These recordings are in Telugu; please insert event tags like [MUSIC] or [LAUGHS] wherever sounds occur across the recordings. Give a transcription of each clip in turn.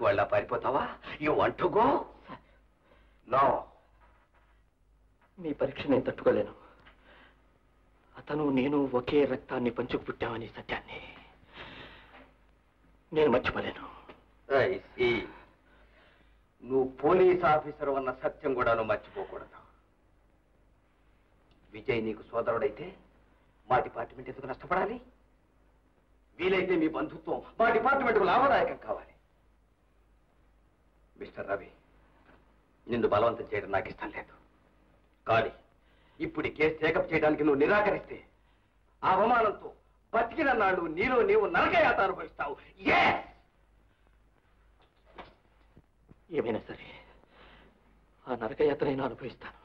వాళ్ళ పారిపోతావా? You want to go no మీ పరీక్ష నేను తట్టుకోలేను. అతను నేను ఒకే రక్తాన్ని పంచుకు పుట్టామని సత్యాన్ని నేను మర్చిపోలేను. నువ్వు పోలీస్ ఆఫీసర్ అన్న సత్యం కూడా నువ్వు మర్చిపోకూడదు. విజయ్ నీకు సోదరుడైతే మా డిపార్ట్మెంట్ ఎందుకు నష్టపడాలి? వీలైతే మీ బంధుత్వం మా డిపార్ట్మెంట్కు లాభదాయకం కావాలి. మిస్టర్ రవి నిన్ను బలవంతం చేయడం నాకు ఇష్టం లేదు. కానీ ఇప్పుడు ఈ కేసు టేకప్ చేయడానికి నువ్వు నిరాకరిస్తే ఆ అవమానంతో బతికిన నాడు నీలో నీవు నరకయాత అనుభవిస్తావు! ఏమైనా సరే ఆ నరకయాత్రైనా అనుభవిస్తాను.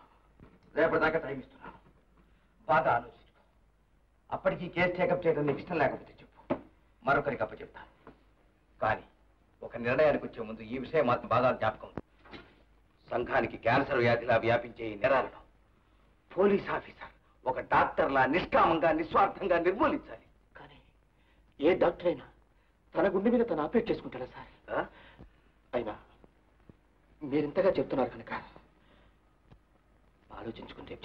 రేపటిదాకా టైం ఇస్తున్నాను. బాగా ఆలోచించుకో అప్పటికి కేసు టేకప్ చేయడం నీకు ఇష్టం లేకపోతే చెప్పు. మరొకరికి అప్పచెప్తాను. కానీ ఒక నిర్ణయానికి వచ్చే ముందు ఈ విషయం మాత్రం బాగా జ్ఞాపకం. సంఘానికి క్యాన్సర్ వ్యాధిలా వ్యాపించే ఈ నేరాలను పోలీస్ ఆఫీసర్ ఒక డాక్టర్లా నిష్కామంగా నిస్వార్థంగా నిర్మూలించాలి కానీ ఏ డాక్టర్ అయినా తన గుండె మీద తను ఆపరేట్ చేసుకుంటాడా సార్? అయినా మీరింతగా చెప్తున్నారు కనుక ఆలోచించుకుని రేపు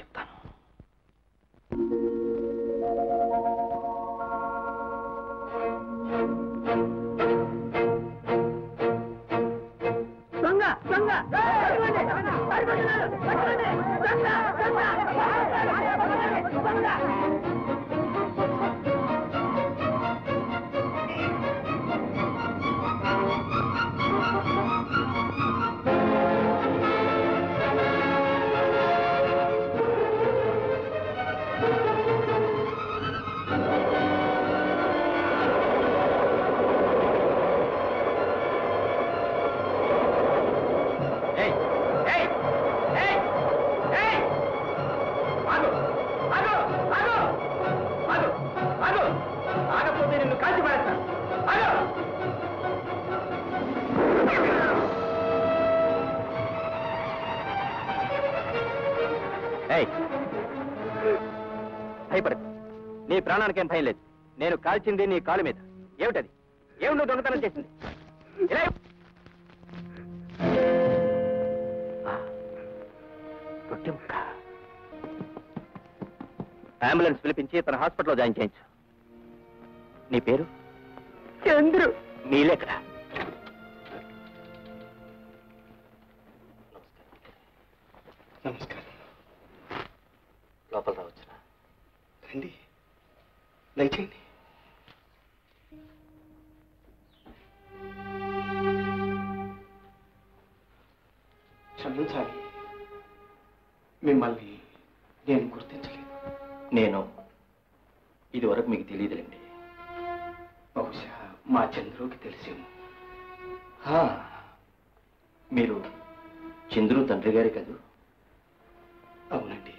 పట్టుకోండి, నీ ప్రాణానికేం భయం లేదు. నేను కాల్చింది నీ కాలు మీద. ఏమిటది? ఏమి నువ్వు దొంగతనం చేసింది. అంబులెన్స్ పిలిపించి తన హాస్పిటల్లో జాయిన్ చేయించు. నీ పేరు? చంద్రు. నీలెక్కడ నమస్కారం. లోపల రావచ్చునా? రండి. దయచేయండి క్షమించాలి. మిమ్మల్ని నేను గుర్తించలేదు. నేను ఇదివరకు మీకు తెలియదులేండి. బహుశా మా చంద్రుకి తెలిసేమో. మీరు చంద్రు తండ్రి గారి కదూ? అవునండి.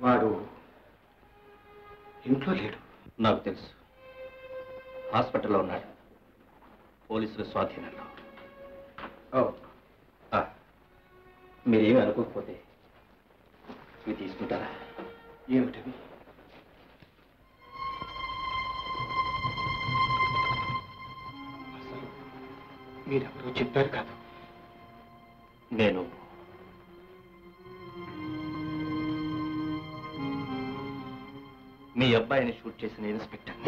వాడు ఇంట్లో లేడు. నాకు తెలుసు. హాస్పిటల్లో ఉన్నాడు. పోలీసుల స్వాధీనంలో. మీరేమీ అనుకోకపోతే ఇవి తీసుకుంటారా? ఏమిటవి? అసలు మీరెవరో చెప్పారు కాదు. నేను మీ అబ్బాయిని షూట్ చేసి ఇన్స్పెక్టర్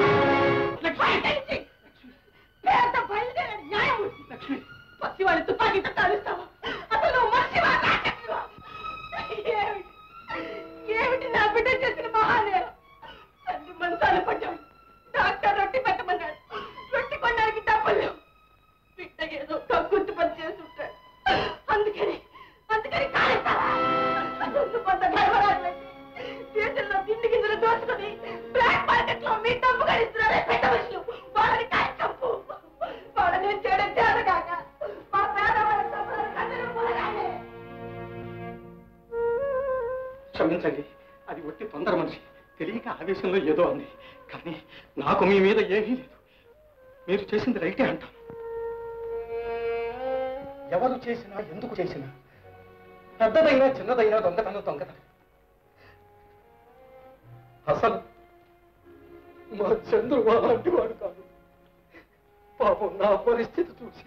అందుకని అందుకని కాలేస్తావా? దేశంలో తిండికి దోచుకొని బ్లాక్ మార్కెట్లో మీ డబ్బు గడిస్తున్నారే పెద్ద మనుషులు. వాళ్ళని కాయ చంపు. వాళ్ళని చేయడం చేతగాక మా పేదవాళ్ళ క్షమించండి అది ఒట్టి తొందర మనిషి. తెలియక ఆవేశంలో ఏదో అంది. కానీ నాకు మీ మీద ఏమీ లేదు. మీరు చేసింది రైటే అంటాను. ఎవరు చేసినా ఎందుకు చేసినా? పెద్దదైనా చిన్నదైనా దొంగతనం దొంగతనం. అసలు మా చంద్రు అలాంటి వాడు కాదు. పాపం నా పరిస్థితి చూసి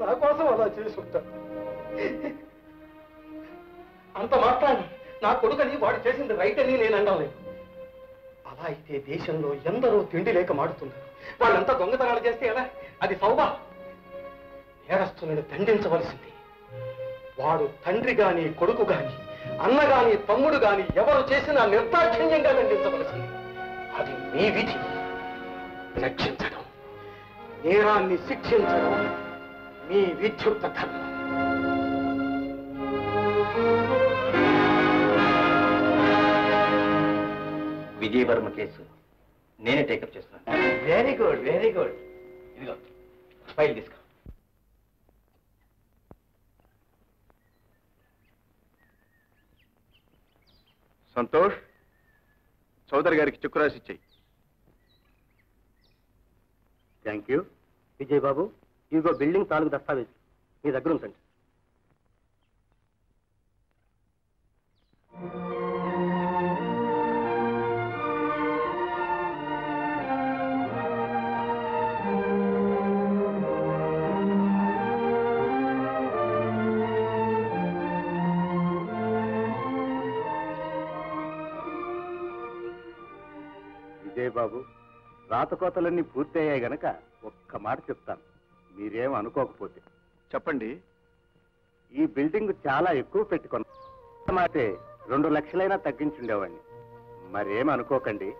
నా కోసం అలా చేసి ఉంటాను అంత మాత్రాన్ని నా కొడుకని వాడు చేసింది రైట్ అని నేను అనలేదు అలా అయితే దేశంలో ఎందరో తిండి లేక మాడుతున్నారు. వాళ్ళంతా దొంగతనాలు చేస్తే ఎలా? అది సౌభా. నేరస్తులను దండించవలసింది. వాడు తండ్రి గాని కొడుకు గాని అన్న గాని తమ్ముడు గాని ఎవరు చేసినా నిర్దాక్షిణ్యంగా దండించవలసింది అది మీ విధి. రక్షించడం నేరాన్ని శిక్షించడం మీ విద్యుత్ ధర్మం. విజయవర్మ కేసు. నేనే టేకప్ చేస్తున్నాను వెరీ గుడ్ వెరీ గుడ్ ఇదిగో ఫైల్ తీసుకో. సంతోష్ చౌదరి గారికి చెక్కు రాసి ఇచ్చేయి థ్యాంక్ యూ విజయ్ బాబు ఇదిగో బిల్డింగ్ తాలూకు దస్తావేజ్ మీ దగ్గర ఉంచండి. బాబు. రాతకోతలన్నీ పూర్తయ్యాయి గనక ఒక్క మాట చెప్తాను. మీరేం అనుకోకపోతే. చెప్పండి. ఈ బిల్డింగ్ చాలా ఎక్కువ పెట్టుకున్న మాటే రెండు లక్షలైనా తగ్గించుండేవాడిని. మరేం అనుకోకండి.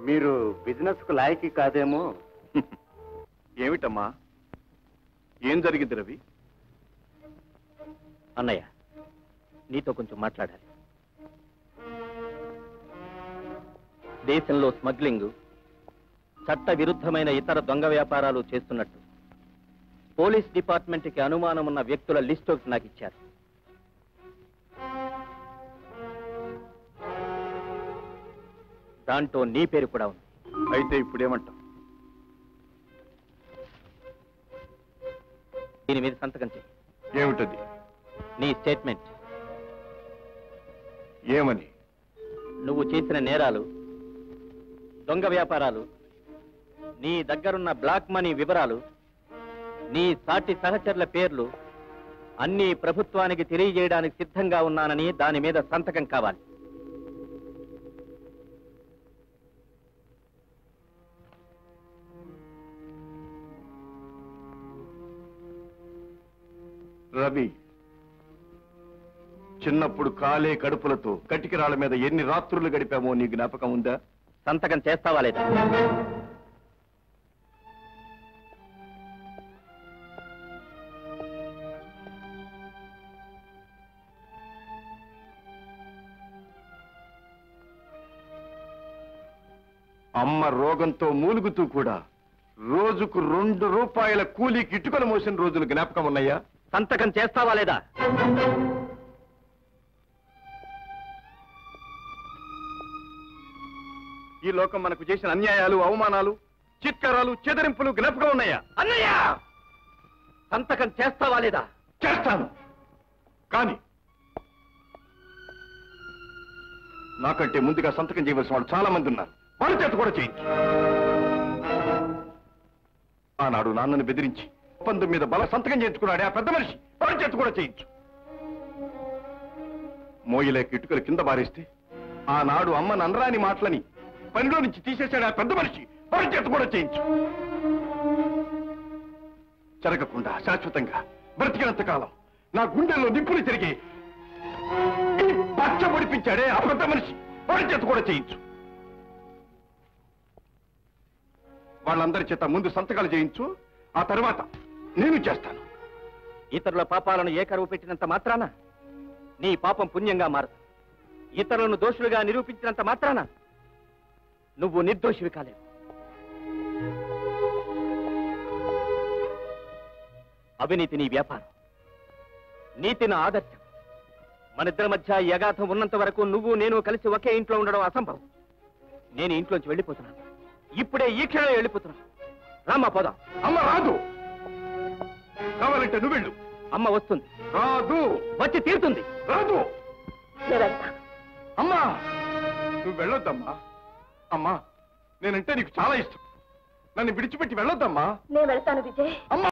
మీరు బిజినెస్కు లాయకి కాదేమో. [LAUGHS] ఏమిటమ్మా? ఏం జరిగింది రవి? అన్నయ్య నీతో కొంచెం మాట్లాడాలి. దేశంలో స్మగ్లింగ్ చట్ట విరుద్ధమైన ఇతర దొంగ వ్యాపారాలు చేస్తున్నట్టు. పోలీస్ డిపార్ట్మెంట్కి అనుమానం ఉన్న వ్యక్తుల లిస్ట్ ఒకటి నాకు ఇచ్చారు. దాంట్లో నీ పేరు కూడా ఉంది. అయితే ఇప్పుడేమంటాం దీని మీద సంతకం చేయి ఏమిటది? నీ స్టేట్మెంట్. ఏమని? నువ్వు చేసిన నేరాలు దొంగ వ్యాపారాలు నీ దగ్గరున్న బ్లాక్ మనీ వివరాలు నీ సాటి సహచరుల పేర్లు అన్నీ ప్రభుత్వానికి తెలియజేయడానికి సిద్ధంగా ఉన్నానని దాని మీద సంతకం కావాలి. రవి చిన్నప్పుడు కాలే కడుపులతో కటికిరాళ్ళ మీద ఎన్ని రాత్రులు గడిపామో నీ జ్ఞాపకం ఉందా? సంతకం చేస్తావా లేదా? అమ్మ రోగంతో మూలుగుతూ కూడా రోజుకు రెండు రూపాయల కూలీకి ఇటుకలు మోసిన రోజులు జ్ఞాపకం ఉన్నాయా? సంతకం చేస్తావా లేదా? ఈ లోకం మనకు చేసిన అన్యాయాలు అవమానాలు చిత్కారాలు చెదరింపులు జ్ఞాపకం ఉన్నాయా? అన్నయ్య! సంతకం చేస్తావా లేదా? చేస్తాను. కానీ నాకంటే ముందుగా సంతకం చేయవలసిన వాళ్ళు చాలా మంది ఉన్నారు. వాళ్ళ చేత కూడా చేయించు. ఆనాడు నాన్నని బెదిరించి ఒప్పందం మీద బల సంతకం చేయించుకున్నాడే ఆ పెద్ద మనిషి. వాళ్ళ చేత కూడా చేయించు. మోయలేక ఇటుకలు కింద బారేస్తే ఆనాడు అమ్మ నన్నరాని మాటలని పనిలో నుంచి తీసేశాడు ఆ పెద్ద మనిషి. వాళ్ళ కూడా చేయించు. జరగకుండా శాశ్వతంగా బ్రతికినంత కాలం నా గుండెల్లో నిప్పులు తిరిగి పచ్చ పొడిపించాడే ఆ పెద్ద మనిషి. వాడి కూడా చేయించు. వాళ్ళందరి చేత ముందు సంతకాలు చేయించు. ఆ తర్వాత నేను చేస్తాను. ఇతరుల పాపాలను ఏకరువు పెట్టినంత మాత్రాన నీ పాపం పుణ్యంగా మారదు. ఇతరులను దోషులుగా నిరూపించినంత మాత్రాన నువ్వు నిర్దోషివి కాలేవు అవినీతి నీ వ్యాపారం. నీతి నా ఆదర్శం మనిద్దరి మధ్య అగాధం ఉన్నంత వరకు నువ్వు నేను కలిసి ఒకే ఇంట్లో ఉండడం అసంభవం. నేను ఇంట్లోంచి వెళ్ళిపోతున్నాను. ఇప్పుడే ఈ క్షణం వెళ్ళిపోతున్నాను. రామ్మా పోదాం. అమ్మ రాదు. కావాలంటే నువ్వు వెళ్ళు. అమ్మ వస్తుంది. రాదు. వచ్చి తీరుతుంది. రాదు. అమ్మా నువ్వు వెళ్ళొద్దమ్మా. అమ్మా నేనంటే నీకు చాలా ఇష్టం. నన్ను విడిచిపెట్టి వెళ్ళొద్దమ్మా. నేను వెళ్తాను విజయ్. అమ్మా!